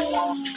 Oh.